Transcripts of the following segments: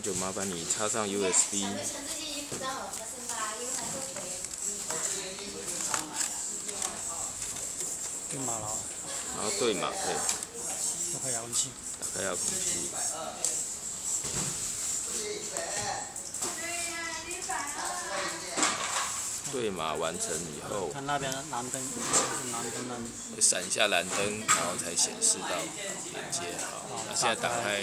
那就麻烦你插上 USB。电码了，然后对码，对，打开遥控器。打开遥控器。对码完成以后，看那边蓝灯，是蓝灯闪一下蓝灯，然后才显示到连接好。那现在打开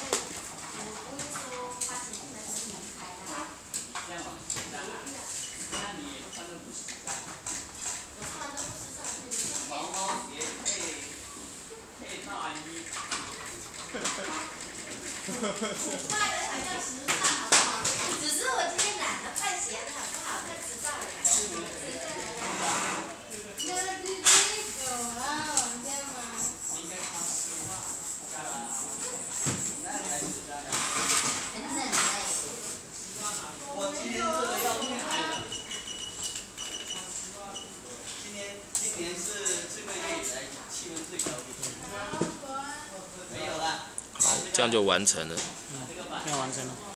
只是我今天懒得换鞋子，好不好？太迟到了。那是这个啊，往下吗？很冷哎。我今天这个要退海了。今年今年是这个月以来气温最高的。没有了。好，这样就完成了。嗯，这样完成了。